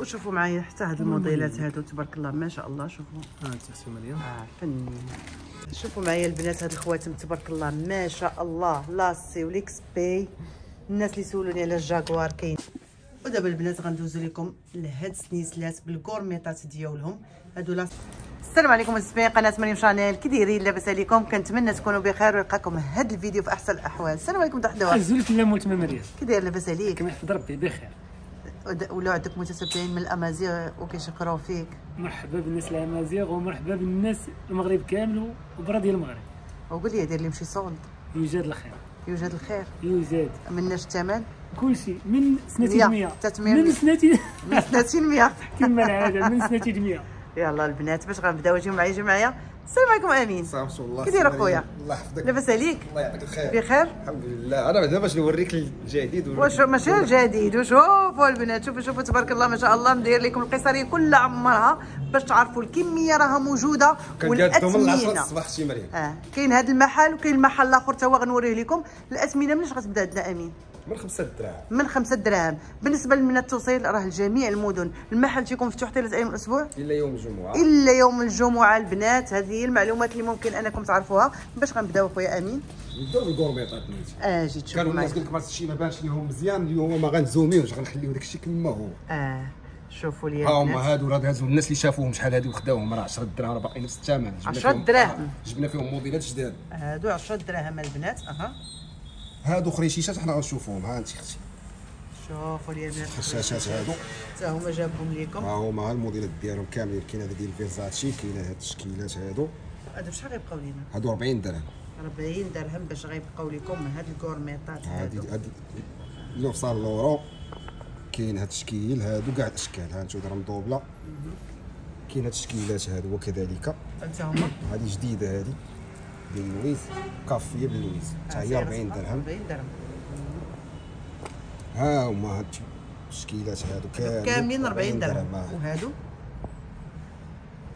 وشوفوا معايا حتى هاد الموديلات هادو تبارك الله ما شاء الله شوفوا. ها انت أختي مريم. آه فنين شوفوا معايا البنات هاد الخواتم تبارك الله ما شاء الله. l'acier و l'XP الناس اللي سولوني على الجاكوار كاين ودابا البنات غندوزو لكم لهاد السنيسلات بالكورميطات ديالهم. هادو لاس السلام عليكم متابعين قناة مريم شانيل. كي دايرين لاباس عليكم كنتمنى تكونوا بخير ويلقاكم هاد الفيديو في أحسن الأحوال. السلام عليكم تحدوا ازولك لا موت مريم. كي داير لاباس عليك. كما يحفظ ربي بخير. عندك متتبعين من الأمازيغ وكيشكروا فيك. مرحبا بالناس الأمازيغ ومرحبا بالناس المغرب كامل وبرا ديال المغرب. وقول لي دير لي مشي solde. يوجد الخير. يوجد الخير. يوجد مناش الثمن؟ كل شيء. من سنتين مية. 100 تتمية من. سنتين من 30 100 كما العادة. من سنتين 100 يلا البنات باش غنبداو جيو معايا السلام عليكم أمين. رسول الله. كي داير أخويا. الله يحفظك. لاباس عليك؟ الله يعطيك الخير. بخير؟ الحمد لله. أنا بعدا باش نوريك الجديد واش ماشي الجديد. وشوفوا البنات شوفوا شوفوا تبارك الله ما شاء الله مدير لكم القيصريه كل عمرها باش تعرفوا الكمية راها موجودة كنقادو من 10 والاثمنه الصباح شي مريم. آه كاين هذا المحل وكاين المحل الآخر تا هو غنوريه لكم. الأثمنة مناش غتبدا عندنا أمين. من 5 دراهم. من خمسة دراهم. بالنسبة لمن التوصيل راه لجميع المدن المحل تيكون مفتوح ثلاث أيام الأسبوع؟ إلا يوم الجمعة. إلا يوم الجمعة. البنات هذه هي المعلومات اللي ممكن أنكم تعرفوها. باش غنبداو خويا أمين. نبداو بالكورميطات نيت آه جيت تشوفوا كانوا الناس قال لك الشيء ما بانش ليهم مزيان اليوم ما غنزوميوش غنخليو داك الشيء كما هو. آه شوفوا لي ها هما هادو راه هادو الناس اللي شافوهم شحال هادو خداوهم. راه 10 دراهم راه باقي نفس الثمن. جبنا 10 فيهم- دراهم. جبنا فيهم موديلات جداد. هادو 10 دراهم البنات أها. هادو خريشيشات حنا غنشوفوهم. ها انت أختي شوفوا لي البنات الخشاشات هادو. حتى هما جابهم لكم ها هما ها الموديلات ديالهم كاملين. كاين هذا ديال فيرزاتشي كاين هاد التشكيلات هادو. هادو بشحال غيبقاو لينا؟ هادو 40 درهم. 40 درهم باش غيبقاو لكم هاد الكورميطات هادي هادو. هادي اليوم صار لورو. كاين هاد التشكيل هادو كاع الأشكال. ها انتو راه مدوبله كاين هاد التشكيلات هادو وكذلك. حتى هما؟ هادي جديدة هادي. ديال لويز كافيه بلويز حتى هي 40 درهم؟ 40 درهم. ها هما هاد التشكيلات هادو كاملين كاملين 40 درهم. آه. وهادو؟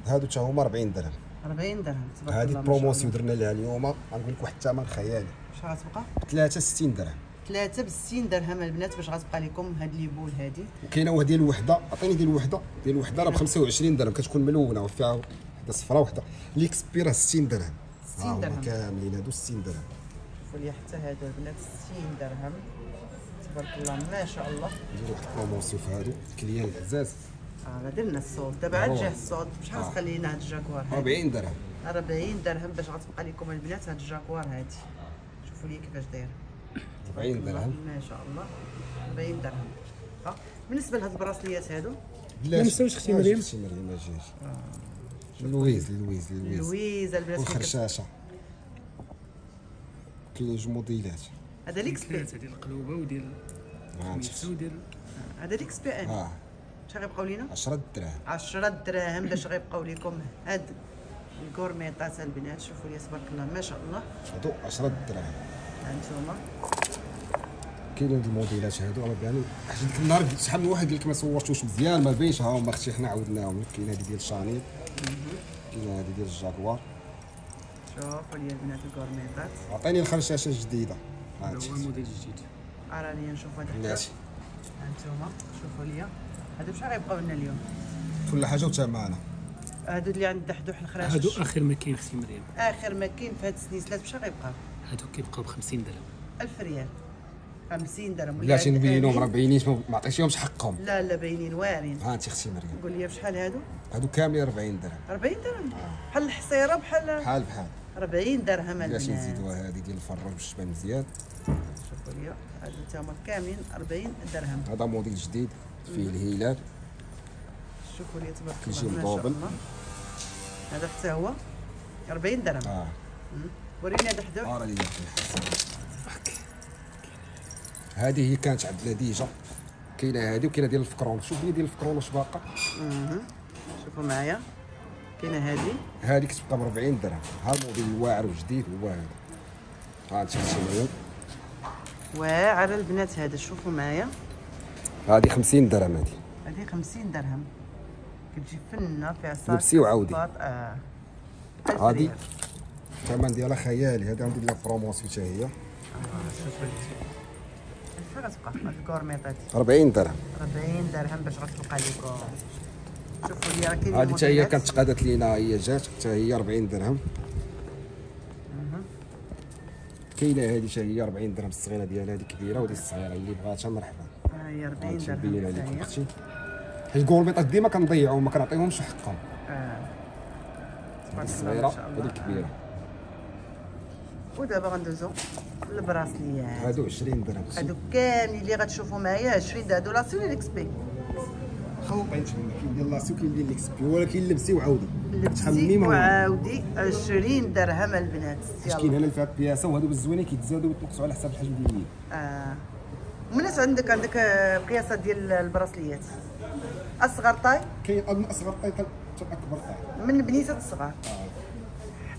هادو حتى هما 40 درهم. 40 درهم تبارك شاء ال promotion. درنا لها اليوم غنقول لك واحد الثمن خيالي. شحال غتبقى؟ 3 60 درهم. 3 ب 60 درهم البنات باش غتبقى لكم هاد les boules هادي؟ وكاينة واحد ديال الوحدة عطيني ديال الوحدة. ديال الوحدة راه ب 25 درهم كتكون ملونة وفيها وحده صفراء وحدة. l'XP راه 60 درهم. 60 ها هما درهم. كاملين هادو 60 درهم. شوفوا لي حتى هادو البنات 60 درهم. تبارك الله ما شاء الله. نديرو واحد ال promotion في هادو. clients عزاز آه درنا الصوت. دابا عاد. جاه الصوت. بشحال آه. تخلينا هاد الجاكوار هادي؟ 40 درهم. 40 درهم باش غتبقى لكم البنات هاد الجاكوار هادي. شوفوا لي كيفاش داير. 40 درهم. ما شاء الله. 40 درهم. ها؟ بالنسبة لهاد البراسليات هادو؟ بلاش. ما نساوش أختي مريم. أختي مريم ما جاش لويز لويز لويز لويزا البنات والخرشاشه كاين جوج موديلات هذا l'XP ديال القلوبه وديال الخميسه وديال هذا l'XP ان ها شحال غيبقاو لينا 10 دراهم 10 دراهم باش غيبقاو لكم هاد الكورميطات البنات شوفوا لي تبارك الله ما شاء الله هادو 10 دراهم ها انتوما كاينين هاد الموديلات هادو راه بانوا حيت ديك النهار قلت شحال من واحد قال لك ما صورتوش مزيان ما بينش ها هما أختي حنا عاودناهم كاين هادي ديال Chanel هادي ديال الجاكوار. شوفوا لي البنات الكورميطات عطيني الخرشاشه الجديده هذا هو الموديل الجديد راني نشوف هاد بلاتي ها انتوما شوفوا لي هادو شحال غيبقاو لنا اليوم؟ كل حاجة وثمنها هادو اللي عند دحدوح الخراش هادو آخر ما كاين أختي مريم. آخر ما كاين في هاد السنيسلات بشحال غيبقى هادو كيبقاو ب 50 درهم. 1000 ريال. 50 درهم بلاتي ولا نبينهم. راه باينينش ما عطيتيهمش حقهم. لا لا باينين واعرين. ها انت أختي مريم. قول لي بشحال هادو؟ هادو كاملين 40 درهم. 40 درهم؟ بحال الحصيرة بحال بحال بحال. 40 درهم بلاتي البنات نزيدوها هادي ديال الفراج باش تبان مزيان. شوفوا لي هادو تاهما كاملين 40 درهم. هذا موديل جديد فيه الهلال شوفوا لي تبارك كيجي الله مطوبل. الله. هذا حتى هو 40 درهم. آه. وريني هذا حدو آه راه اللي هذه هي كانت عندنا déjà كاينة هذه وكاينة ديال الفكرون شوف لي ديال الفكرون واش باقا. شوفوا معايا. كاينة هذه. هذه كتبقى ب 40 درهم. ها الموديل الواعر وجديد هو هذا. ها انت مريم واعر البنات هذا شوفوا معايا. هذه 50 درهم هذه. هذه 50 درهم. كتجي فنة فيها صاص لبسي. صباط، آه. هذه. الثمن ديالها خيالي. هذه ندير لها بروموسيون حتى هي. شوفوا. لي 1000 شحال غتبقى الكورميطات 40 درهم. 40 درهم باش غتبقى لكم شوفوا لي راه كاين هذه حتى هي كانت تقادت لينا هي جات حتى هي 40 درهم. كاينة هذه حتى هي 40 درهم الصغيرة ديالها هذه كبيرة ودي الصغيرة اللي بغاتها مرحبا ها هي 40 غنمشي درهم حتى عليك. أختي حيت الكورميطات ديما كنضيعوهم ما كنعطيهمش حقهم. آه. هذه الصغيره وهذه. الكبيره ودابا غندوزو للبراسليات. هادو 20 درهم. هادو كاملين اللي غتشوفوا معايا 20 هادو l'acier ولا ال XP خلطين تما كاين ديال ديال ال XP ولكن لبسي وعاودي. لبسي. وعاودي 20 درهم البنات. حيت كاين هنا الفات بياسة وهادو بالزوينة كيتزادوا ويتنقصوا على حساب الحجم ديال اليد آه. ومناش عندك عندك آه، قياسات ديال البراسليات؟ أصغر taille؟ كاين من أصغر طاي حتى أكبر طاي. من بنيته الصغار.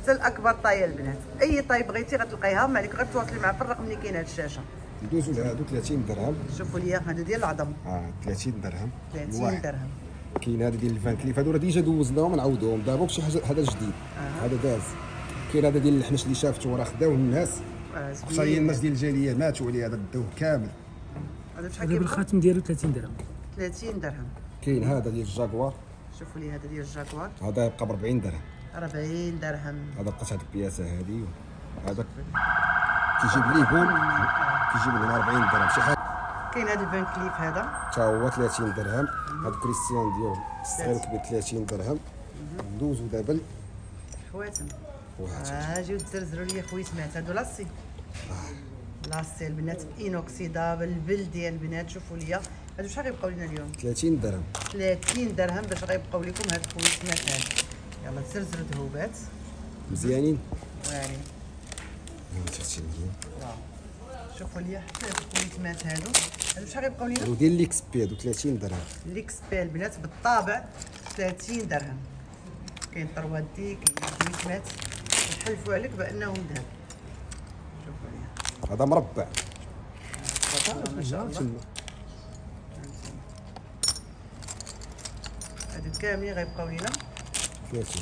حتى الأكبر taille البنات. أي taille بغيتي غتلقيها ما عليك غير تواصلي معها في الرقم اللي كاين على الشاشه ندوزو لهادو 30 درهم. شوفوا لي هادو ديال العظم. آه 30 درهم. 30 واحد. درهم. كاين هذا ديال ال Van Cleef هادو راه déjà دوزناهم نعاودوهم. دابا شي حاجة هذا جديد. هذا داز. كاين هذا ديال الحنش اللي شافته راه خداو الناس. آه، زوين. الناس ديال الجالية ماتوا عليه هذا الدوه كامل. هذا بشحال هذا كيبقى بالخاتم ديالو 30 درهم. 30 درهم. كاين هذا ديال الجاكوار. شوفوا لي هذا ديال الجاكوار. هذا يبقى ب 40 درهم. 40 درهم. هذا هذيك البياسه هذه. هذا كيجيب ليه bon كيجيب لنا 40 درهم. شي حاجة؟ كاين هذا ال Van Cleef هذا؟ حتى هو 30 درهم. هذا كريستيان ديال الصغير كبير 30 درهم. ندوزو دابا خواتم. واحد آه جيو تزرزروا لي خويتمات هادو l'acier l'acier البنات inoxydable البلدي البنات شوفوا لي هادو شحال غيبقاو لنا اليوم؟ 30 درهم. 30 درهم باش غيبقاو لكم هاد الخويتمات هادو. يلا تزرزروا ذهوبات مزيانين. واعرين هذا 30 مزيان واو. شوفوا لي حتى هاد الخويتمات هادو. هادو شحال غيبقاو هادو ديال l'XP هادو 30 درهم. l'XP البنات بالطابع 30 درهم. كاين طروادي كاين خويتمات نحلفوا عليك بأنهم ذهب شوفوا لي هذا مربع. ما شاء الله. هادو كاملين غيبقاو لينا. 30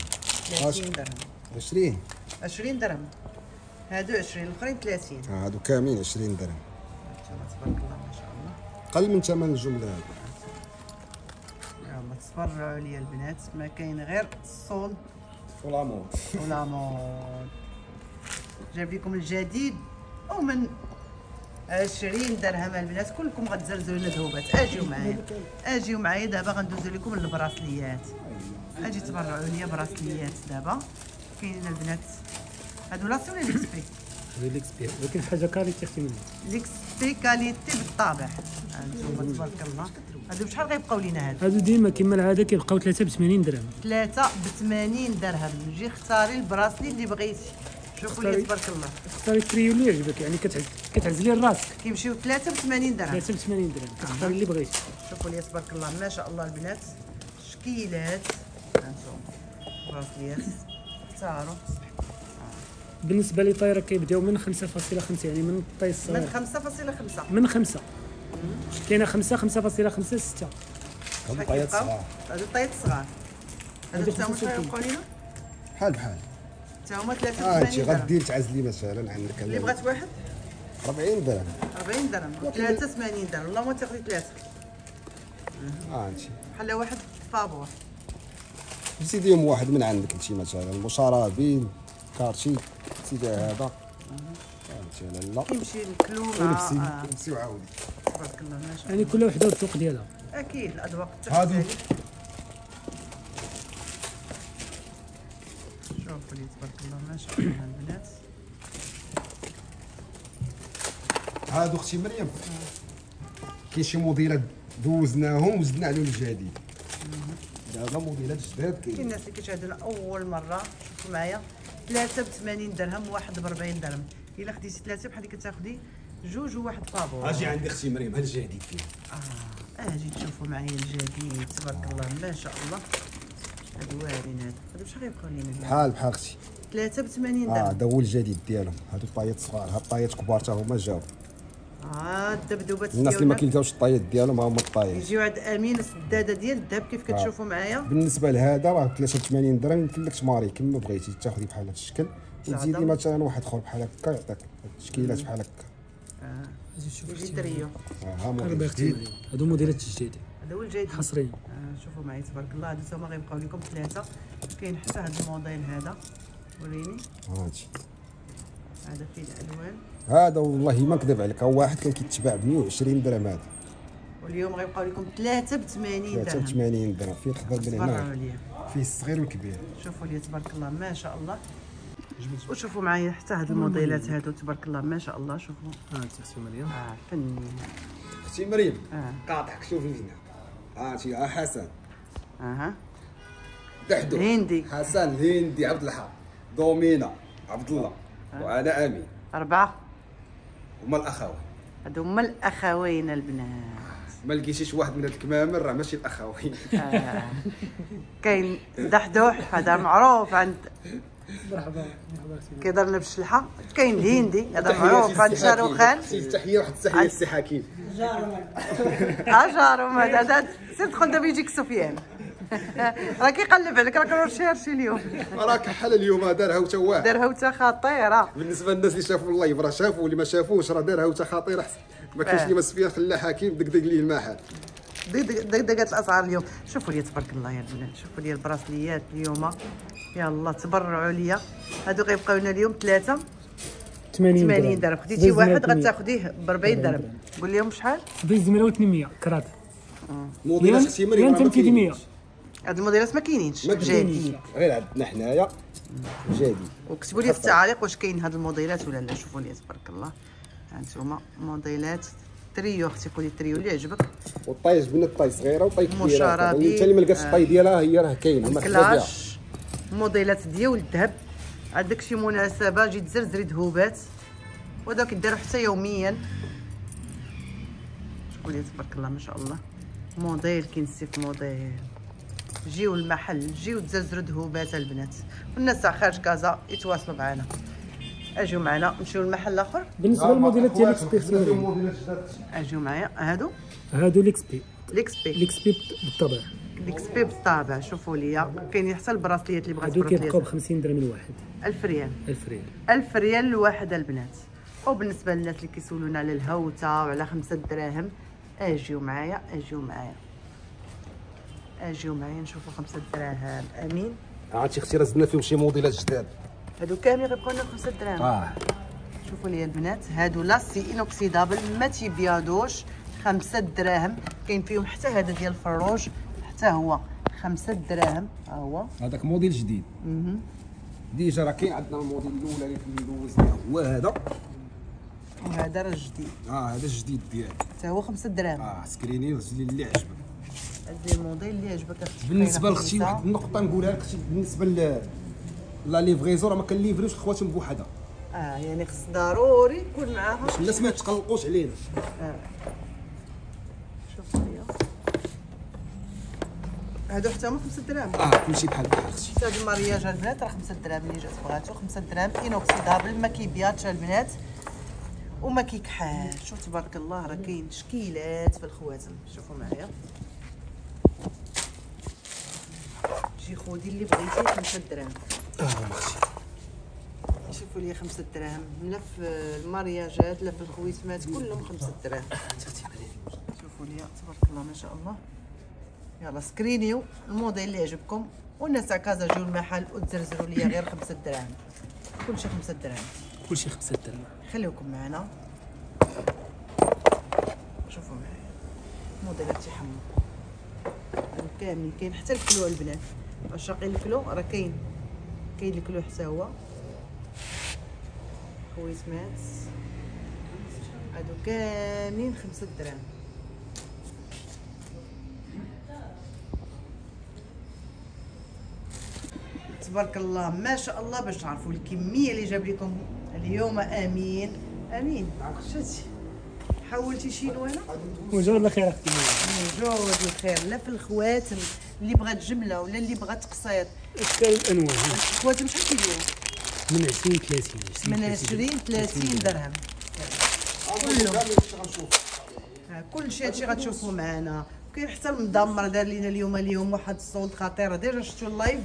30 درهم. 20 20 درهم. هادو 20 الأخرين 30 ها هادو كاملين 20 درهم. ما شاء الله تبارك الله ما شاء الله. قل من ثمن الجملة هادو يلا تفرعوا عليا البنات ما كاين غير الصول. فولامون ولا مود جايب لكم الجديد ومن 20 درهم البنات كلكم غتزرزروا لنا ذهوبات اجيو معايا. اجيو معايا دابا غندوزو لكم البراسليات. أجي تبرعوا ليا براسليات دابا. كاينين البنات. هادو l'acier ولا l'XP هذا ال XP ولكن حاجة qualité أختي مني. l'XP qualité بالطابع هانتوما تبارك الله. هادو بشحال غيبقاو لينا هادو؟ هادو ديما كما العادة كيبقاو 3 ب 80 درهم. ثلاثة ب 80 درهم. جي اختاري ال bracelet اللي بغيتي. شوفوا لي اختاري. تبارك الله اختاري التريو اللي يعجبك يعني كتعز كتعزلي راسك كيمشيو ثلاثة ب 80 درهم 3 ب 80 درهم كتختاري اللي بغيتي شوفوا لي تبارك الله ما شاء الله البنات شكيلات هانتوما براسليات اختاروا بالنسبة لي taille راه كيبداو من 5.5 يعني من ال taille من الصغير 5.5 من 5 كاينة 5 5.5 6 هادو شحال طايات كيبقاو؟ صغار هادو الطايات الصغار هادو حتى هما شحال 65. يبقاو لينا بحال بحال حتى هما 3 آه ب انت 80 درهم. غدير تعزلي مثلا عندك اللي بغات واحد؟ 40 درهم. 40 درهم. 3 80 درهم. اللهم تاخذي ثلاثة. آه انت بحال واحد فابور. زيدي يوم واحد من عندك انت مثلا. مشاربين كارتي سيدي هذا. فهمتي لا كيمشي الكلو مع ولبسي آه، وعاودي. تبارك الله ما شاء الله. يعني كل وحدة والذوق ديالها. أكيد الأذواق هادو. تبارك الله ما شاء الله البنات. هادو أختي مريم. كاين شي موديلات دوزناهم وزدنا عليهم الجديد. دابا موديلات جداد كاين. الناس اللي كيشاهدونا أول مرة. شوفوا معايا. ثلاثة ب 80 درهم واحد ب 40 درهم. إلا خديتي ثلاثة بحال اللي كتاخدي جوج وواحد فابور. أجي عندي أختي مريم هذا الجديد فيه. آه أجي تشوفوا معايا الجديد. تبارك الله ما شاء الله. هادو واعرين هادو هادو شحال غيبقاو لينا؟ بحال بحال أختي. ثلاثة ب 80 آه درهم. هذا هو الجديد ديالهم. هادو الطايات صغار. هاد الطايات كبار حتى هما جاو. آه الدبدوبات الناس اللي ما كيلقاوش الطايات ديالهم ها هما الطايات. يجيو عند أمين السدادة ديال الذهب كيف كتشوفوا معايا؟ بالنسبة لهذا راه 83 درهم. يمكن لك تماري كما بغيتي تاخذي بحال هذا الشكل. وتزيدي. مثلا واحد آخر بحال هكا يعطيك التشكيلات بحال هكا. آه. أجي شوف يجي دريو ها قرب أختي جديد هادو موديلات جديده هذا هو الجديد. حصريين. آه شوفوا معي تبارك الله هادو هما غيبقاو لكم ثلاثة. كاين حتى هذا الموديل هذا. وريني هادشي هذا فيه الألوان؟ هذا والله ما نكذب عليك هو واحد كان كيتباع ب 120 درهم هذا. واليوم غيبقاو لكم ثلاثة ب 80 درهم. 83 درهم. فيه الخضر من هنا فيه الصغير والكبير. شوفوا لي تبارك الله ما شاء الله. وشوفوا معايا حتى هاد الموديلات هادو تبارك الله ما شاء الله. شوفوا. ها انت أختي مريم. آه فنين أختي مريم. آه. قاطعك شوفي هنا. هاتي ها حسن. أها. دحدو. هندي. حسن هندي عبد الحق. دومينا عبد الله وأنا امين أربعة. هما الاخوين هادو هما الأخوين البنات. ما لقيتيش واحد من هاد الكمامل راه ماشي الأخوين. آه. كاين دحدوح هذا معروف عند مرحبا مرحبا كيضرب لنا بالشلحة. كاين الهندي هذا معروف عند شاروخان. تحية واحد التحية للسي حكيم اجار هذا هذا سير دخل دابا يجيك سفيان. راه كيقلب عليك راك رشيرشي اليوم. راك حل اليوم دارها وتا واحد دار هوته خطيرة. بالنسبة للناس اللي شافوا ال live راه شافوا واللي ما شافوش راه دارها وتا خطير احسن ما كاينش آه. اللي ما سفيان خلى حكيم دقدق ليه المحل. دقدقات الأسعار اليوم. شوفوا لي تبارك الله يا البنات شوفوا لي البراسليات اليوم يلا تبرعوا ليا. هادو غيبقاو لنا اليوم ثلاثة. 80 80 درهم. خديتي واحد غتاخديه ب 40 درهم. قول لهم شحال؟ بيز زميله 800 كرات. موديلات يان- أختي مريم هاد الموديلات ما كاينينش. كاينينش غير عندنا حنايا جديد. وكتبوا لي في التعاليق واش كاين هاد الموديلات ولا لا. شوفوا لي تبارك الله. هانتوما موديلات تريو. أختي قولي تريو اللي عجبك. وال taille جبنا ال taille صغيره و taille كبيرة. مشاربي. انت اللي ما لقاش ال taille ديالها هي راه كاينة ما خدها بها. كلاش. موديلات ديال الذهب. عندك شي مناسبة جي تزرزري ذهوبات وهذا كيداروا حتى يوميا. شوفوا لي تبارك الله ما شاء الله. موديل كينسي في موديل. جيو المحل جيو تزرزروا ذهوبات البنات. والناس تاع خارج كازا يتواصلوا معنا اجيو معنا نمشيو للمحل الآخر بالنسبة للموديلات ديال أخواتهم، ال XP. اجيو معايا. هادو؟ هادو ال XP l'XP ال XP بالطبع l'XP بالطابع شوفوا لي كاينين حتى البراسليات اللي بغات هادو كيبقاو ب براسليات 50 درهم الواحد. 1000 ريال. 1000 ريال. 1000 ريال لواحد البنات. وبالنسبة للناس اللي كيسولونا على الهوتة وعلى خمسة دراهم اجيو معايا اجيو معايا. اجيو معايا نشوفوا خمسة دراهم. امين؟ عرفتي أختي راه زدنا فيهم شي موديلات جداد. هادو كاملين غيبقاو لنا خمسة دراهم. آه. شوفوا لي البنات هادو l'acier inoxydable ما تيبيضوش خمسة دراهم. كاين فيهم حتى هذا ديال الفروج حتى هو. خمسة دراهم. ها هو. هذاك موديل جديد. déjà راه كاين عندنا الموديل الأولى اللي دوزناه هو هذا؟ وهذا راه جديد. آه هذا الجديد ديالي. حتى هو خمسة دراهم. آه سكريني اللي عجبك. اللي عجبك بالنسبة لاختي. واحد النقطه نقولها لك بالنسبة ل la livraison راه ما كنليفريوش خواتهم بوحدها. آه يعني خص ضروري يكون معاهم باش الناس ما يتقلقوش علينا. آه. هادو حتى هما 5 دراهم. آه كلشي بحال بحال أختي حتى هاد ال mariage البنات راه 5 دراهم اللي جات بغاتو 5 دراهم inoxydable ما كيبيضش البنات وما كيكحاش. شوف تبارك الله راه كاين تشكيلات في الخواتم. شوفوا معايا. جي خودي اللي بغيتي 5 دراهم. آه أختي شوفوا لي 5 دراهم. لا في المارياجات لا في الخويتمات كلهم 5 دراهم. شوفوا لي تبارك الله ما شاء الله. يلا سكرينيو الموديل اللي يعجبكم. والناس تاع كازا جيو المحل وتزرزروا لي غير 5 دراهم. كلشي 5 دراهم. كلشي 5 درهم خليكم معنا. شوفوا معايا. موديلات تيحموا هادو كاملين كاين حتى الكلو البنات. عشاقين الكلو. راه كاين كاين الكلو حتى هو. خويتمات هادو كاملين خمسة دراهم. تبارك الله ما شاء الله باش تعرفوا الكمية اللي جاب لكم اليوم. آمين. آمين. شتي حولتي شي نوانا؟ وجزاك الله خير أختي. مريم. جود الخير. لا في الخواتم. اللي بغات جملة ولا اللي بغات قصير أشكال الانواع الخواتم شحال كيديروا من 20 30 من 20 30 درهم. ها، كل شيء هادشي غتشوفوا معنا كاين حتى المدمر دار لينا اليوم اليوم واحد الصوت خطيره ديجا شفتوا اللايف؟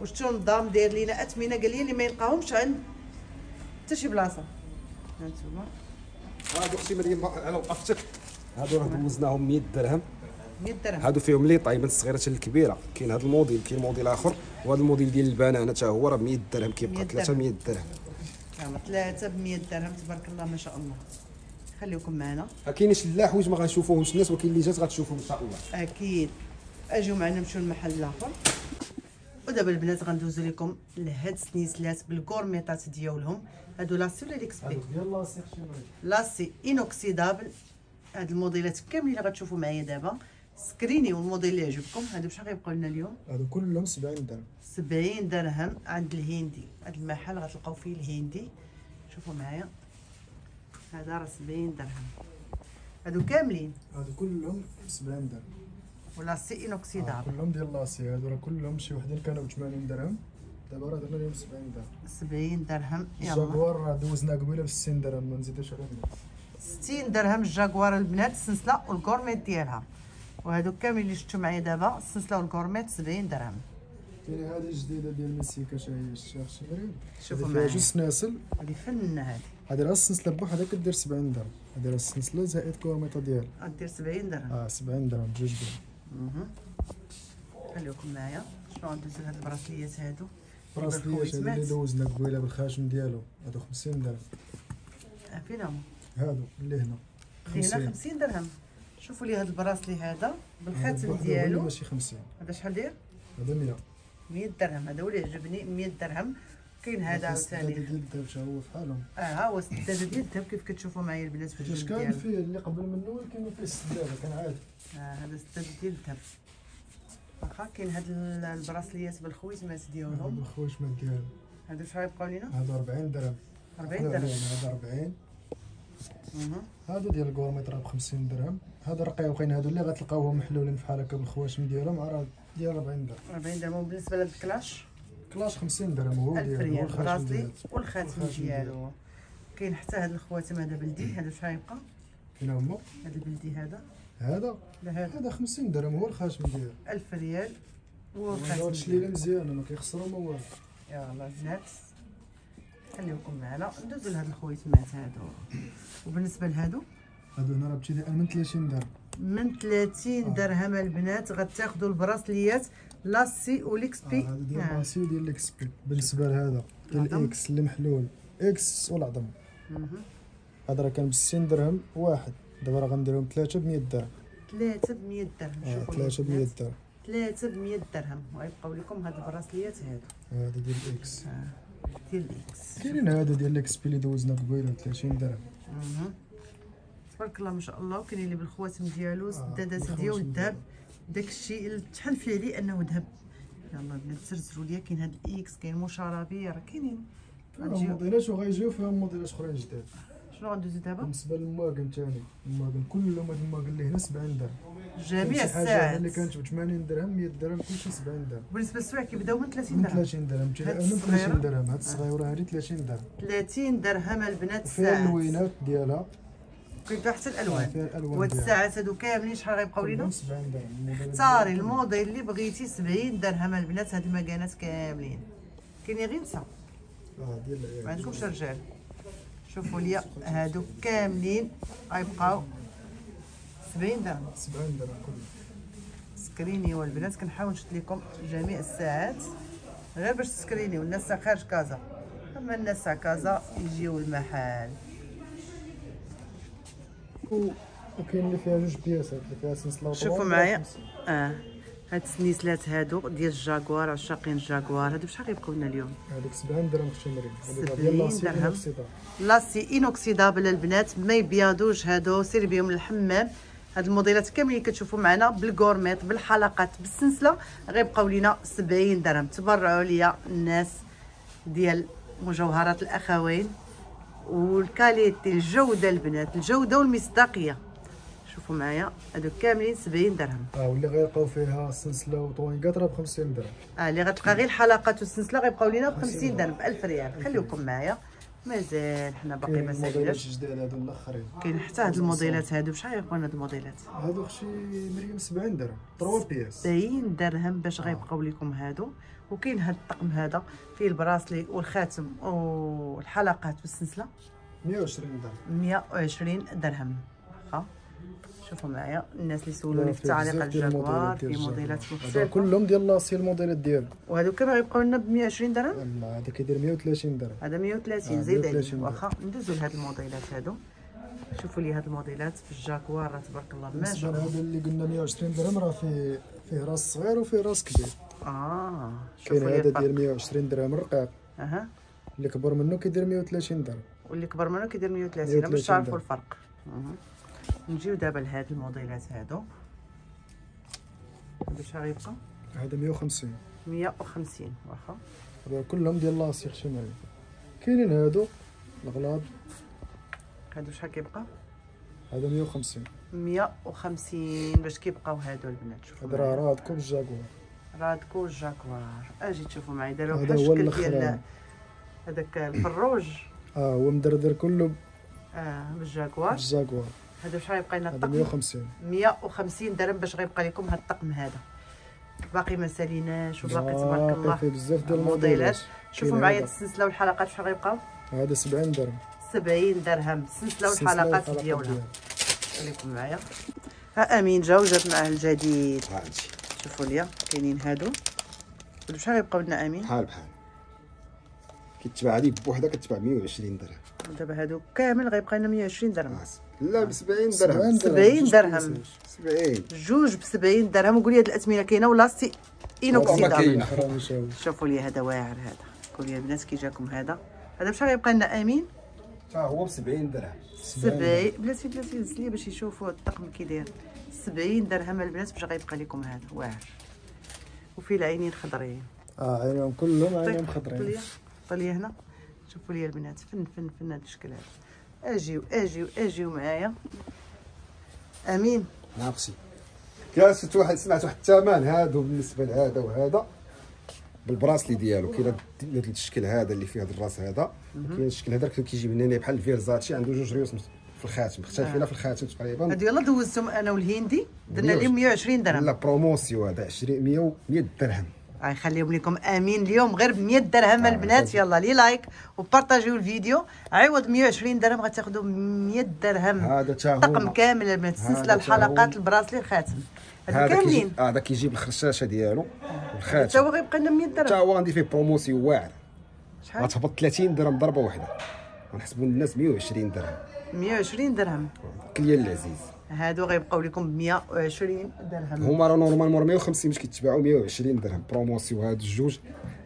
وشفتوا النظام داير لينا أثمنة قال لي اللي ما يلقاهمش عند حتى شي بلاصة. هانتوما. هادو أختي مريم على وقفتك. هادو راه دوزناهم 100 درهم. 100 درهم هادو فيهم لي طاي من الصغيره حتى الكبيرة. كاين هذا الموديل كاين موديل آخر. وهذا الموديل ديال البنانه حتى هو راه 100 درهم 100 كيبقى درهم. 300 درهم. يلا ثلاثة ب 100 درهم تبارك الله ما شاء الله. خليكم معنا. ها كاينين شي لا حوايج ما غنشوفوهمش الناس ولكن اللي جات غتشوفهم إن شاء الله. أكيد. أجيو معنا نمشيو للمحل الآخر ودابا البنات غندوزو لكم لهاد السنيسلات بالكورميطات ديالهم. هادو l'acier ولا l'XP l'acier أختي مريم l'acier inoxydable. هاد الموديلات كاملين اللي غتشوفوا معايا دابا. سكرينيو الموديل اللي يعجبكم. هادو بشحال غيبقاو لنا اليوم؟ هادو كلهم 70 درهم. 70 درهم عند الهندي. هاد المحل غتلقاو فيه الهندي. شوفوا معايا. هذا راه 70 درهم. هادو كاملين؟ هادو كلهم 70 درهم. و l'acier آه inoxydable كلهم ديال l'acier. هادو راه كلهم شي وحدين كانوا ب 80 درهم. دابا راه درنا لهم 70 درهم. 70 درهم. يلا. الجاكوار راه دوزنا قبيلة ب 60 درهم. ما نزيدوش الناس 60 درهم الجاكوار البنات السلسلة والكورميت ديالها. وهادو كاملين اللي شفتوا معايا دابا السلسلة والكورميت 70 درهم. كاينة هذه الجديده ديال ميسيكا شا هي الشيخ شمرين شوفوا هذه معايا. جوج سناسل. هادي فنه هادي. هذه راه السلسلة بوحدها كدير 70 درهم. هذه راه السلسلة زائد كورميطه ديالها. غدير 70 درهم. آه 70 درهم بجوج درهم. خليكم معايا. شنو غندوزو لهاد البراسليات هادو؟ براسليات هذه بالخويتمات. اللي دوزنا قبيلة بالخاتم ديالو. هادو 50 درهم. آه، فين هما هادو اللي هنا. اللي هنا 50 درهم. شوفوا لي هاد البراسلي هذا بالخاتم ديالو. ماشي 50 هذا شحال داير؟ هذا 100 100 درهم. هذا هو اللي عجبني 100 درهم. كاين هذا عاوتاني. ديال الذهب هو فحالهم. آه ها هو السداده ديال الذهب كيف كتشوفوا معايا البنات في الجلد كان فيه اللي قبل منه ولكن فيه السداده كان عادي. آه هذا السداده ديال الذهب واخا كاين هاد ال- البراسليات بالخويتمات هذا ديالهم. الخويشمات ديالو هادو شحال يبقاو لينا؟ هذا 40 درهم. 40 لا، درهم. هذا 40 هذا ديال الكورميتر ب 50 درهم. هذا رقيقين هادو اللي غتلقاوهم محلولين بحال هكا بالخواشم ديالهم راه ديال 40 درهم. 40 درهم. وبالنسبة لهاد الكلاش؟ كلاش 50 درهم هو 1000 ديالو هو ريال الخاتم ديالو. والخاتم ديالو. كاين حتى هاد الخواتم هذا بلدي. هذا شحال يبقى؟ كاين هما. هذا البلدي هذا. هذا. لا هذا. هذا 50 درهم هو الخاتم ديالو. 1000 ريال. هذا والخاتم الشليله ديالو. مزيانة ما كيخسروا ما والو. يلا البنات خليوكم معنا ندوزو لهاد الخويتمات هادو. وبالنسبة لهادو؟ هادو هنا راه ابتداء من 30 درهم. من 30 درهم البنات غتاخدوا البراسليات l'acier و l'X آه، P هذا ديال آه. وديال l'XP بالنسبة لهذا ديال. l'X اللي محلول. X والعظم. هذا راه كان ب 60 درهم واحد. دابا راه غنديرهم ثلاثة ب 100 درهم. ثلاثة ب 100 درهم شوفوا ثلاثة ب 100 البنات. درهم. ثلاثة ب 100 درهم. وغيبقاو لكم هاد البراسليات هادو. هذا ديال l'X آه. ديال l'X كاينين هادو ديال الاكس بي اللي دوزنا قبيله ب 30 درهم. تبارك الله ما شاء الله وكاين اللي بالخواتم ديالو السدادات بالخواتم ديالو الذهب ديالو. داك الشيء اللي تحلفي عليه انه ذهب يلا البنات سرسلوا ليا كاين هاد الاكس كاين مشاربيه راه كاينين فيهم غنجيو موديلات وغيجيو فيهم موديلات اخرين جداد شنو غندوزو دابا بالنسبة للمواقن ثاني المواقن كلهم هاد المواقن اللي هنا 70 درهم جميع شي حاجة اللي الساعات كانت ب 80 درهم 100 درهم كلشي 70 درهم. بالنسبة للسوايع كيبداو من 30 من درهم. 30 درهم. من الصغيرة؟ 30 درهم. هاد الصغيرة هادي 30 درهم. 30 درهم البنات الساعات. اللوينات ديالها. كاين فيها حتى آه، الالوان فيها الألوان وهاد. الساعات هادو كاملين شحال غيبقاو لينا؟ كلهم 70 درهم. اختاري الموديل اللي بغيتي 70 درهم البنات هاد المكانات كاملين. كاينين غير نساء آه ديال ما عندكمش رجال. شوفوا لي هادو كاملين غيبقاو. 70 درهم. 70 درهم كلهم سكرينيو البنات كنحاول نشد لكم جميع الساعات. غير باش تسكرينيو الناس تاع خارج كازا. أما الناس تاع كازا يجيو المحل. وكاين اللي فيها جوج بياسات اللي فيها سلسله شوفوا معايا. آه. هاد السنيسلات هادو ديال الجاكوار عشاقين الجاكوار. هادو بشحال غيبقاو لنا اليوم؟ هذيك 70 درهم مريم. هذوك 70 ديال l'acier درهم. اكسيدار l'acier inoxydable البنات. ما يبيضوش هادو. سيري بهم للحمام هاد الموديلات كاملين كتشوفوا معنا بالكورميط بالحلقات بالسلسلة. غيبقاو لينا 70 درهم. تبرعوا ليا الناس ديال مجوهرات الأخوين والكاليتي الجودة البنات الجودة والمصداقية. شوفوا معايا هادو كاملين 70 درهم. آه واللي غيلقاو فيها سلسلة وطوينكات راه ب 50 درهم. آه اللي غتبقى غير الحلقات والسلسلة غيبقاو لينا ب 50 درهم. ب 1000 ريال. خليكم معايا. مازال حنا باقي ما الموديلات ساليناش الجداد هادو الأخرين. كاين حتى هاد الموديلات هادو بشحال يكون هاد الموديلات؟ هادو أختي مريم 70 درهم 3 pièces 70 درهم باش غيبقاو لكم هادو. وكاين هاد الطقم هذا فيه ال bracelet والخاتم والحلقات والسلسلة. 120 درهم. 120 درهم. واخا. شوفوا معايا الناس اللي سولوني في التعليق على الجاكوار في موديلات. هذا مختلفه كلهم ديال l'acier الموديلات ديالو وهادو كما غيبقاو لنا ب 120 درهم؟ لا هذا كيدير 130 درهم. هذا 130 آه، زيد 130 عليه واخا ندوزو لهاد الموديلات هادو. شوفوا لي هاد الموديلات في الجاكوار راه تبارك الله ما شاء الله لهذا اللي قلنا 120 درهم راه فيه فيه راس صغير وفيه راس كبير. آه كاين هذا ديال 120 درهم رقيق أها. اللي كبر منه كيدير 130 درهم. واللي كبر منه كيدير 130 باش 130 تعرفوا درهم. الفرق. أها. نجيو دابا لهاد الموديلات هادو. هادو شحال غيبقى؟ هذا 150 150 واخا. هذا كلهم ديال l'acier شمالي. كاينين هادو الغلاض هادو شحال كيبقى؟ هذا 150 150 باش كيبقاو هادو البنات شوفوا هذا راه. رادكو بالجاكوار. رادكو الجاكوار أجي تشوفوا معايا. داروا بحال هو الشكل. ديال هذاك الفروج. آه هو مدردر كله آه بالجاكوار. بالجاكوار. هذا شحال يبقى لنا هذا الطقم؟ 150 150 درهم باش غيبقى لكم هاد الطقم هذا. باقي ما ساليناش وباقي تبارك الله؟ فيه بزاف ديال الموديلات شوفوا معايا هذا. السلسلة والحلقات شحال غيبقاو هذا 70 درهم. 70 درهم. السلسله والحلقات ديالها خليكم معايا. ها آمين جا وجات معاه الجديد. شوفوا ليا كاينين هادو. هادو شحال غيبقاو لنا آمين؟ بحال بحال. كيتباع هذه بوحدها كتباع 120 درهم. دابا هادو كامل غيبقى لنا 120 درهم. آه، لا ب 70 درهم. 70 جوج درهم. بلاصات. 70 جوج ب 70 درهم. وقول لي هاد الأثمنة كاينة ولا سي يشاوي شوفوا لي هذا واعر هذا. قول لي البنات كي جاكم هذا. هذا بشحال غيبقى لنا؟ آمين؟ تا هو ب 70 درهم 70 بلاتي بلاتي هز لي باش يشوفوا الطقم كي داير. 70 درهم البنات باش غيبقى لكم هذا واعر. وفيه العينين خضرين. آه عينهم كلهم عينهم حطوا خضرين. لي حطوا لي هنا. شوفوا لي البنات فن فن فن هذا الشكل هذا. أجيو أجيو أجيو معايا. أمين. ناقصي كاين شفت واحد سمعت واحد الثمن هادو بالنسبة لهذا وهذا بال bracelet ديالو. كاين هاد الشكل هذا اللي فيه هاد الراس هذا. وكاين الشكل هذا كيجي من هنا بحال الفيرزاتشي عنده جوج ريوس في الخاتم مختلفين في الخاتم تقريبا. هادو يلا دوزتهم أنا والهندي. درنا لهم 120 درهم. la promotion هذا 20 100 100 درهم. غنخليهم لكم آمين اليوم غير ب 100 درهم البنات. يلا لي like وبارطاجيو الفيديو. عوض 120 درهم غتاخذوا 100 درهم. هذا طقم كامل البنات. السلسله الحلقات ال bracelet الخاتم. هذا كاملين. هذا كيجيب الخرشاشه ديالو حتى والخاتم هو غيبقى لنا 100 حتى درهم هو غندير فيه promotion واعر. شحال؟ غتهبط 30 درهم ضربة واحدة. غنحسبوا الناس 120 درهم. 120 درهم. client العزيز. هادو غيبقاو لكم ب 120 درهم. هما راه normalement 150 باش كيتباعوا 120 درهم. promotion هادو الجوج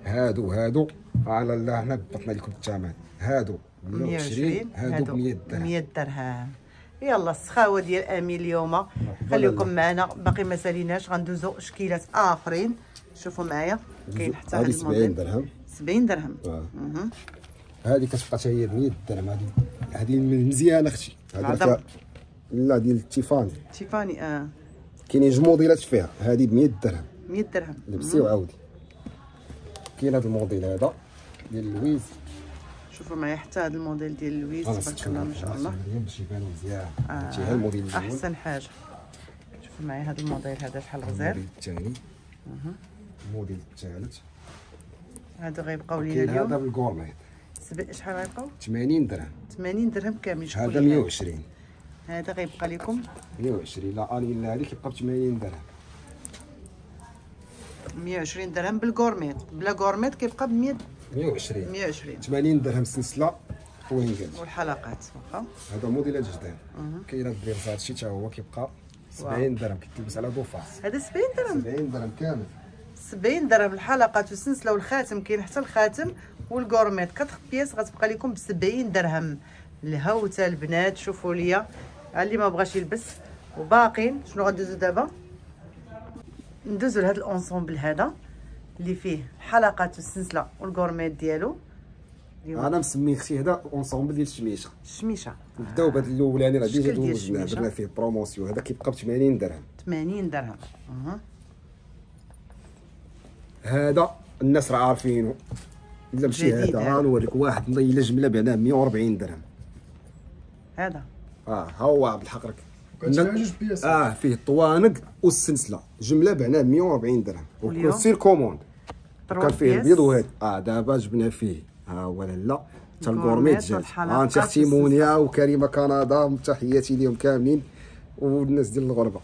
هادو هادو. على لا حنا هبطنا لكم الثمن. هادو 120 هادو ب 100 درهم. 100 درهم. يلا السخاوة ديال امين اليوم. خليكم معنا. باقي ما ساليناش غندوزو شكيلات آخرين. شوفوا معايا. كاين حتى هاد هذه 70 الموديل. درهم. 70 درهم. آه. هذه كتبقى حتى هي ب 100 درهم. هذه هذه مزيانة أختي. هذه لا ديال التيفاني. تيفاني آه. كاينين جوج موديلات فيها. هذه ب 100 درهم. 100 درهم. لبسي وعاودي. كاين هذا الموديل هذا ديال لويز. شوفوا معايا حتى هذا الموديل ديال لويز أنا تبارك الله ما شاء الله. باش يبانوا مزيان. آه. هادشي ها الموديل الأول أحسن حاجة. شوفوا معايا هذا الموديل هذا شحال غزير الموديل الثاني الموديل الثالث هادو غيبقاو لينا كاين هذا اليوم. بال gourmette. شحال غيبقاو؟ 80 درهم. 80 درهم كامل هذا لي 120 هذا غيبقى لكم. 120 لا اني لا هذيك كيبقى ب 80 درهم 120 درهم بالكورميت بلا كورميت كيبقى ب 100 120 120 80 درهم سلسله وينجلز والحلقات واخا هذا موديلات جداد كاين هذا فيرساتشي حتى هو كيبقى 70 درهم. كيتلبس على قفاص هذا 70 درهم. 70 درهم كامل. 70 درهم الحلقات والسلسله والخاتم كاين حتى الخاتم والكورميت 4 بياس غتبقى لكم ب 70 درهم. الهوتة البنات شوفوا ليا. اللي ما بغاش يلبس. وباقين شنو غندوزو دابا؟ ندوزو لهذا ال ensemble هذا اللي فيه الحلقات والسلسله وال gourmette ديالو. أنا مسمي أختي هذا ensemble ديال الشميشة. الشميشة. نبداو بهذا الأولاني راه déjà دوزنا. درنا فيه promotion هذا كيبقى ب 80 درهم. 80 درهم. أها. هذا الناس راه عارفينه إلا جديد هذا. غنوريك واحد نضيله جمله بعناه 140 درهم. هذا. آه ها هو عبد الحق راك. آه فيه الطوانق والسلسلة. جملة بعناه 140 درهم؟ و sur commande. كان فيه. البيض وهذا آه دابا جبنا فيه. ها هو لا حتى ال gourmette جات. ها انت أختي مونيا وكريمة كندا تحياتي ليهم كاملين. والناس ديال الغربة.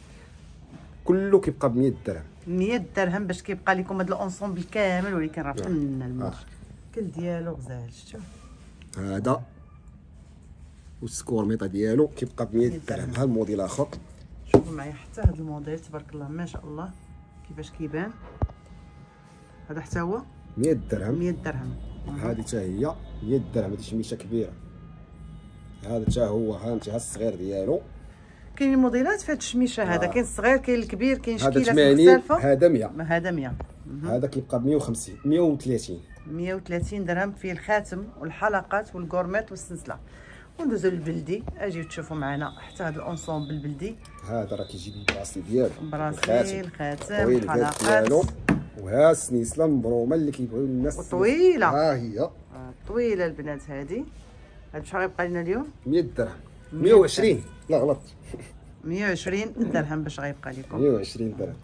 كله كيبقى ب 100 درهم. 100 درهم باش كيبقى لكم هذا ال ensemble كامل ولكن راه فن المشكل ديالو غزال شتو هذا وال gourmette ديالو كيبقى ب 100 درهم ها الموديل آخر. شوفوا معايا حتى هذا الموديل تبارك الله ما شاء الله كيفاش كيبان. هذا حتى هو؟ 100 درهم. 100 درهم. هذه حتى هي 100 درهم. هذه شميشه كبيرة. هذا حتى هو ها انت ها الصغير ديالو. كاين موديلات في هذا الشميشة هذا. آه. كاين الصغير كاين الكبير كاين شكيلات 80 مختلفة. هذا 100 ما هذا 100 هذا كيبقى ب 150 130 130 درهم فيه الخاتم والحلقات وال gourmette والسلسلة. وندوزو للبلدي. اجيو تشوفوا معنا حتى هذا ال ensemble البلدي. هذا راه كيجي بال bracelet ديالو. bracelet الخاتم. الحلقات وها السنيسله مبرومه اللي كيبغيو الناس وطويلة. ها هي. آه، طويلة البنات هذه هاد شحال غيبقى لنا اليوم؟ 100 درهم. 120 لا غلطت 120 درهم باش غيبقى لكم. 120 درهم.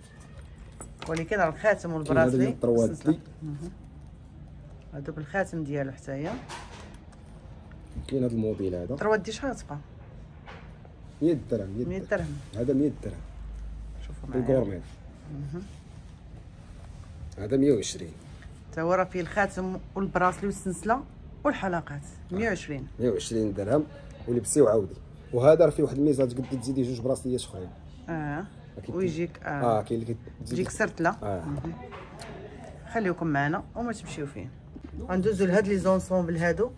ولكن راه الخاتم والبراسلي هادو بالخاتم ديالو حتى هي كاين هذا الموديل هذا. الطروات دي شحال تبقى 100 درهم 100 100 درهم. هذا 100 درهم. شوفوا معايا. بالكورميت هذا 120 تا هو راه فيه الخاتم وال bracelet والسلسلة والحلقات. 120 120 درهم ولبسي وعاودي. وهذا راه فيه واحد الميزة تقدري تزيدي جوج براسليات أخرين. آه. ويجيك آه, آه كاين اللي تجيك سرتله آه. خليكم معنا وما تمشيو فين غندوزو لهاد les ensembles هادو.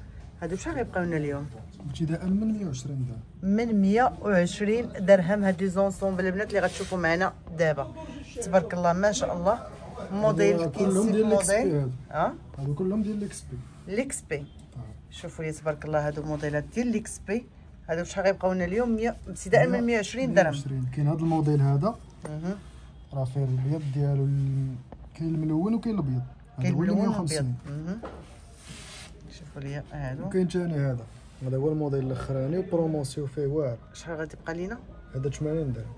هادو شحال غيبقاو لنا اليوم؟ ابتداء من 120 درهم. من 120 درهم. هاد les ensembles البنات اللي غتشوفوا معنا دابا. تبارك الله ما شاء الله. موديل كلهم ديال موديل هادو. آه هادو كلهم ديال ال XP l'XP شوفوا لي تبارك الله هادو موديلات ديال l'XP هادو شحال غيبقاو لنا اليوم؟ 100 ابتداء من 120 درهم. 120 كاين هذا الموديل هذا. راه فيه الابيض ديالو ال- كاين الملون وكاين الابيض. كاين هو اللي شوفوا لي هادو. وكاين ثاني هذا. هذا هو الموديل الأخراني و promotion فيه واعر. شحال غتبقى لينا؟ هذا 80 درهم.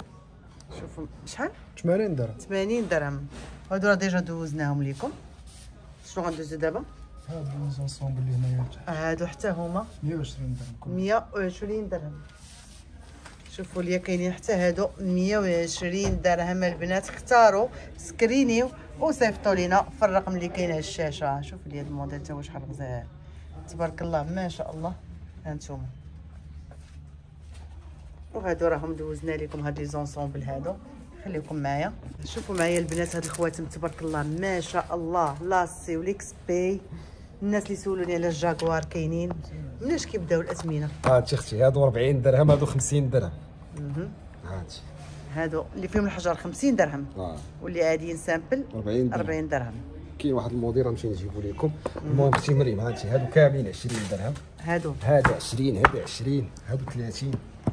شوفوا شحال؟ 80 درهم. 80 درهم. هادو راه déjà دوزناهم ليكم. شنو غندوزو دابا؟ هذا هو ال ensemble اللي هنايا هادو حتى هما. 120 درهم كل. 120 درهم. شوفوا لي كاينين حتى هادو. 120 درهم البنات. اختاروا سكرينيو وصيفطوا لينا في الرقم اللي كاين على الشاشة. شوفوا لي هذا الموديل تا هو شحال غزال. تبارك الله ما شاء الله. هانتوما. وهادو راهم دوزنا لكم هاد les ensembles هادو. خليكم معايا. شوفوا معايا البنات هاد الخواتم تبارك الله ما شاء الله. l'acier و l'XP الناس اللي سولوني على الجاكوار كاينين. مناش كيبداو الأثمنة؟ هاتي أختي هادو 40 درهم هادو 50 درهم. هاتي هادو اللي فيهم الحجر 50 درهم. آه. واللي عاديين simple 40 درهم. 40 درهم. كاين واحد الموديل غنمشي نجيبو لكم. المهم أختي مريم هاتي هادو كاملين 20 درهم. هادو. هذا 20 هذا 20 هادو 30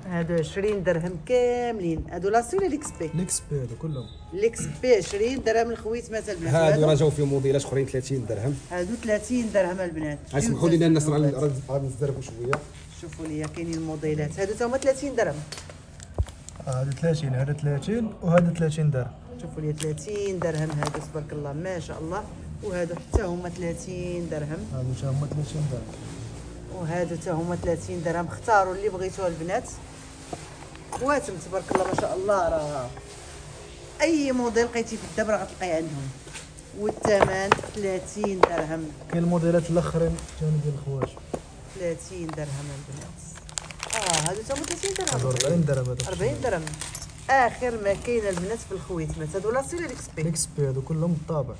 هادو 20 درهم كاملين. هادو l'acier ولا l'XP ال XP هذا كلهم. l'XP 20 درهم الخويت مثلا البنات هادو راه هادو جاو فيهم موديلات أخرين 30 درهم. هادو 30 درهم البنات. اسمحوا لنا الناس راه غنزربوا شوية. شوفوا لي كاينين الموديلات. هادو تا هما 30 درهم. هذا 30 هذا 30 وهذا 30 درهم. شوفوا لي 30 درهم هادو تبارك الله ما شاء الله. وهادو حتى هما 30 درهم. هذا تا هما 30 درهم. وهادو تا هما 30 درهم. اختاروا اللي بغيتوه البنات. خواتم تبارك الله ما شاء الله راه أي موديل لقيتي في الدبر غتلقيه عندهم. والثمن 30 درهم. كاين الموديلات الأخرين ثاني ديال الخواتم 30 درهم البنات. آه هادو تا هما 30 درهم. هذا 40 درهم هذا 40 درهم. آخر ما كاين البنات في الخويتمات هادو l'acier ولا l'XP بي هذو كلهم بالطابع.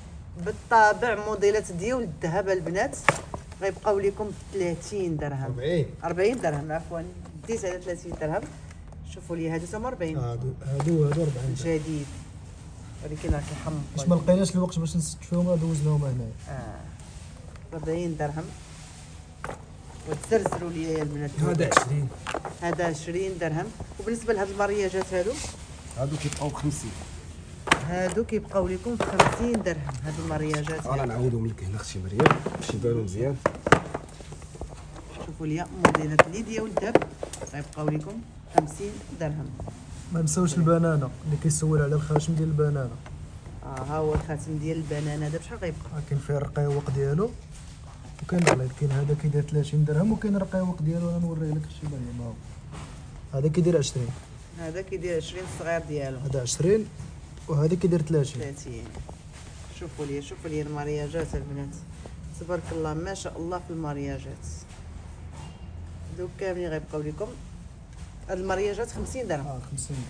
بالطابع موديلات ديال الذهب البنات. غيبقاو لكم 30 درهم. 40 40 درهم عفوا. ديت على 30 درهم. شوفوا لي هادو تا هما 40 هادو هادو هادو 40 درهم. جديد. ولكن راه كيحمق باش ما لقيناش الوقت باش نستشفيهم راه دوزناهم هنايا. آه. 40 درهم. وتزرزروا لي يا البنات. هذا 20 هذا 20 درهم. وبالنسبة لهاد المارياجات هادو؟ هادو كيبقاو ب 50 هادو كيبقاو لكم ب 50 درهم. هاد المارياجات أنا نعاودهم لك هنا أختي مريم. باش يبانوا مزيان. شوفوا لي موديلات اللي ديال الذهب غيبقاو لكم 50 درهم. ما نساوش البنانة. اللي كيسول على الخاتم ديال البنانة. آه ها هو الخاتم ديال البنانة. هذا بشحال غيبقى؟ راه كاين فيه الرقيوق ديالو. وكاين الغليظ كاين هذا كيدير 30 درهم وكاين الرقيوق ديالو أنا نوريه لك شي مريم هاو هذا كيدير 20 هذا كيدير 20 الصغير ديالو. هذا 20 وهذا كيدير 30 30 شوفوا لي شوفوا لي المارياجات البنات. تبارك الله ما شاء الله في المارياجات دوك كاملين غيبقاو لكم هاد المارياجات 50 درهم. آه 50 درهم.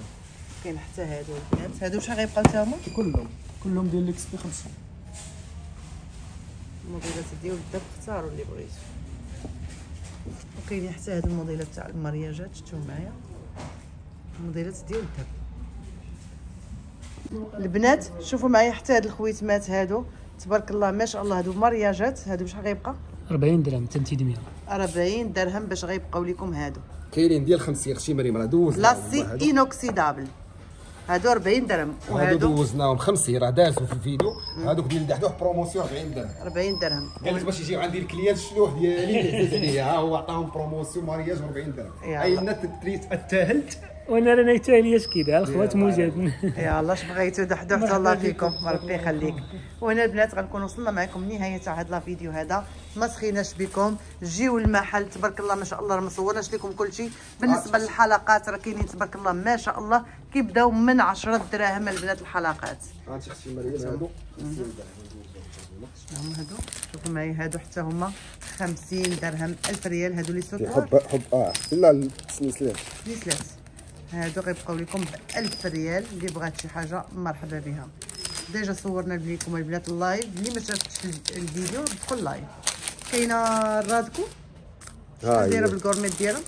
كاين حتى هادو البنات. هادو شحال غيبقاو حتى هما؟ كلهم. كلهم ديال l'XP 50 الموديلات ديال الذهب اختاروا اللي بغيتو. وكاينين حتى هاد الموديلات تاع المارياجات شفتو معايا؟ الموديلات ديال الذهب البنات شوفوا معايا حتى هاد الخويتمات هادو. تبارك الله ما شاء الله هادو مارياجات هادو بشحال غيبقى؟ 40 درهم تنتيدميه 40 درهم باش غيبقاو لكم هادو. كاينين ديال 50 أختي مريم راه دوزنا l'acier inoxydable هادو 40 درهم. وهادو دوزناهم 50 راه دازوا في الفيديو. هادوك اللي دحدوه بروموسيون 40 درهم. 40 درهم. قال لك باش يجيو عندي الكليان الشلوح ديالي؟ ها هو عطاهم بروموسيون مارياج 40 درهم. اي الناس تريت التاهلت وانا رانا يتالياش كذا الخوات موجود. يا الله اش بغيتو؟ دحدو حتى الله فيكم ربي يخليك. وهنا البنات غنكون وصلنا معكم لنهايه تاع هذا الفيديو هذا. ما سخيناش بكم. جيو المحل تبارك الله ما شاء الله راه ما صورناش لكم كل شيء. بالنسبة للحلقات راه كاينين تبارك الله ما شاء الله. كيبداو من 10 دراهم البنات الحلقات. هانتي أختي مريم هادو. 50 درهم هم هادو. شوفوا معايا هادو حتى هما 50 درهم 1000 ريال هادو لي sautoir حب حب آه لا السنسلات نسلات. هادو غيبقاو لكم ب 1000 ريال اللي بغات شي حاجة مرحبا بها. déjà صورنا لكم البنات ال live اللي ما شافتش الفيديو دخل live. كاينة الرادكو ها دايرة. بالكورميت ديالها.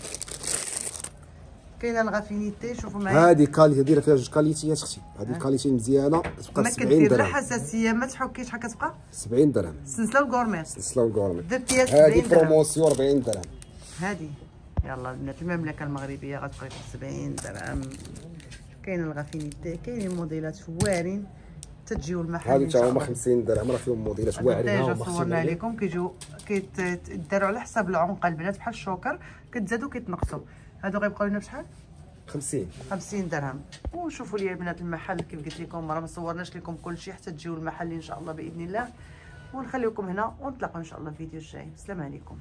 كاينة الغافينيتي شوفوا معايا. هادي كاليتي دايره فيها جوج كاليتيات أختي هادي الكاليتي مزيانة تبقى ما 70 كدير لا درهم. حساسية ما تحكيش شحال كتبقى؟ 70 درهم. السلسله والكورميت سلام غورمي درتيها هادي 70 درهم. بروموسيون 40 درهم. هادي. يلا البنات المملكة المغربية غتبقى لكم 70 درهم. كاين الغافينيتي كاينين موديلات واعرين تجيو المحل هادو تا هما الله. 50 درهم راه فيهم موديلات واعرين. déjà هما صورنا لكم كيجيو كيتداروا على حساب العمق البنات بحال ال choker كتزادوا كيتنقصوا هادو غيبقاو لنا بشحال؟ 50 50 درهم. وشوفوا لي البنات المحل كيف قلت لكم. راه ما صورناش لكم كل شيء حتى تجيو المحل إن شاء الله بإذن الله. ونخليكم هنا ونتلاقاو إن شاء الله في الفيديو الجاي السلام عليكم.